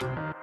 うん。